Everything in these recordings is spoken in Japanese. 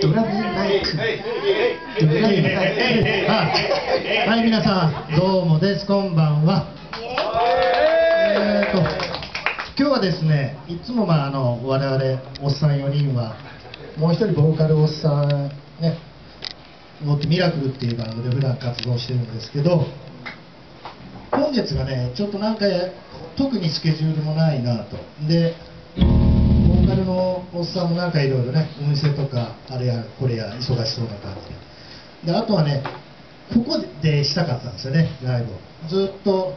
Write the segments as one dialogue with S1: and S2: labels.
S1: ドラムライクドラムライク。はい皆さんどうもです。こんばんは。えーと今日はですねいつもまああの我々おっさん4人はもう一人ボーカルおっさんね持ってミラクルっていうバンドで普段活動してるんですけど本日がねちょっとなんか特にスケジュールもないなと。でボーカルのおっさんもなんかいろいろねお店とかあれやこれや忙しそうな感じで。であとはねここでしたかったんですよねライブを。ずっと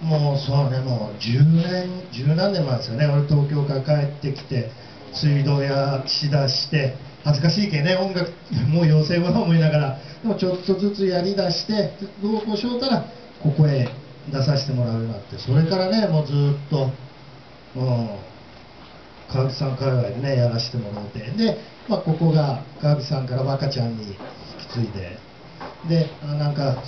S1: もうそうねもう10年十何年前ですよね。俺東京から帰ってきて水道屋しだして恥ずかしいけね音楽もう妖精は思いながら。でもちょっとずつやりだしてどうこうしようたらここへ出させてもらうようになってそれからねもうずっとうん川口さん界隈でねやらせてもらってで、まあ、ここが川口さんから若ちゃんに引き継いでであなんか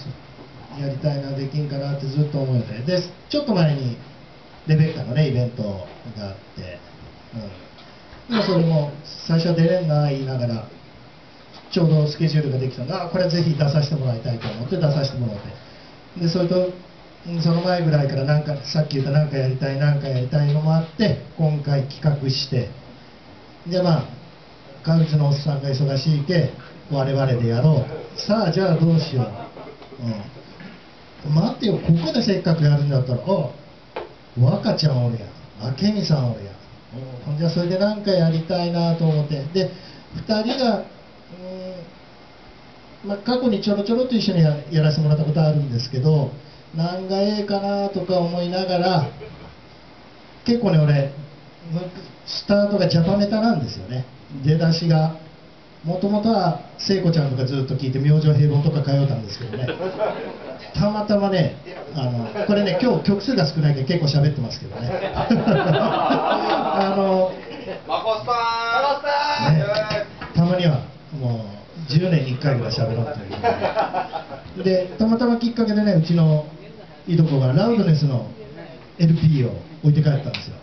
S1: やりたいなできんかなってずっと思ってでちょっと前にレベッカのねイベントがあって、うん、でそれも最初は出れんな言いながらちょうどスケジュールができたんでこれぜひ出させてもらいたいと思って出させてもらってでそれとその前ぐらいからなんかさっき言った何かやりたい何かやりたいのもあって今回企画して。でまあ川口のおっさんが忙しいけ我々でやろう。さあじゃあどうしよう、うん、待ってよここでせっかくやるんだったらあ若ちゃんおるや明美さんおるやほん。じゃそれで何かやりたいなと思って。で2人がうん、まあ、過去にちょろちょろと一緒にややらせてもらったことあるんですけど何がええかなとか思いながら結構ね俺スタートがジャパメタなんですよね。出だしが。もともとは聖子ちゃんとかずっと聞いて明星平凡とか通ったんですけどね。たまたまねあのこれね今日曲数が少ないけど結構喋ってますけどね。あの
S2: まこさん
S1: ねたまにはもう10年に1回ぐらい喋ろうという。でたまたまきっかけでねうちのいとこがラウドネスの LP を置いて帰ったんですよ。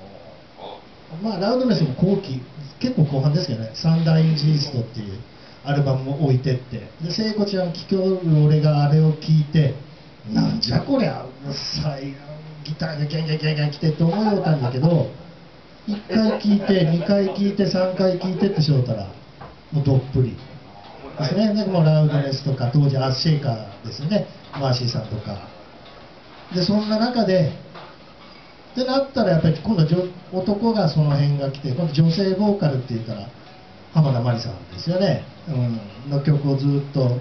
S1: まあラウドネスも後期結構後半ですけどね「サンダー・イン・ジースト」っていうアルバムも置いてって。で聖子ちゃん聴きおる俺があれを聴いてなんじゃこりゃうっさいギターがギャンギャンギャンギャン来てって思いよったんだけど1回聴いて2回聴いて3回聴いてってしようたらもうどっぷり。ですね。でもラウドネスとか当時アッシェイカーですね。マーシーさんとか。でそんな中でってなったらやっぱり今度は男がその辺が来て今度女性ボーカルって言ったら浜田真理さんですよね、うん、の曲をずっと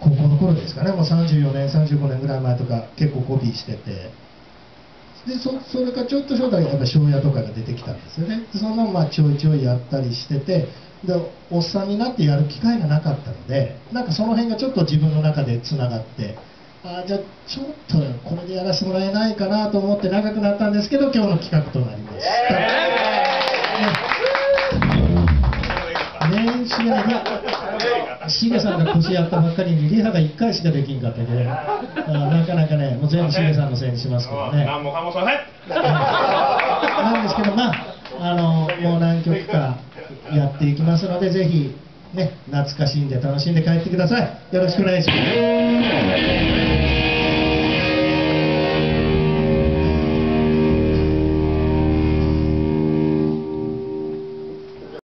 S1: 高校の頃ですかね。もう34年35年ぐらい前とか結構コピーしてて。でそそれからちょっと将来やっぱ庄屋とかが出てきたんですよね。でそのままちょいちょいやったりしててでおっさんになってやる機会がなかったのでなんかその辺がちょっと自分の中でつながってあじゃあちょっとこれでやらせてもらえないかなと思って長くなったんですけど今日の企画となりました、年始がねしげさんが腰やったばっかりにリハが1回しかできんかったけどなかなかねもう全部しげさんのせいにしますけどね。
S2: 何もかもしません
S1: なんですけどまああのもう何曲かやっていきますのでぜひね懐かしんで楽しんで帰ってください。よろしくお願いします。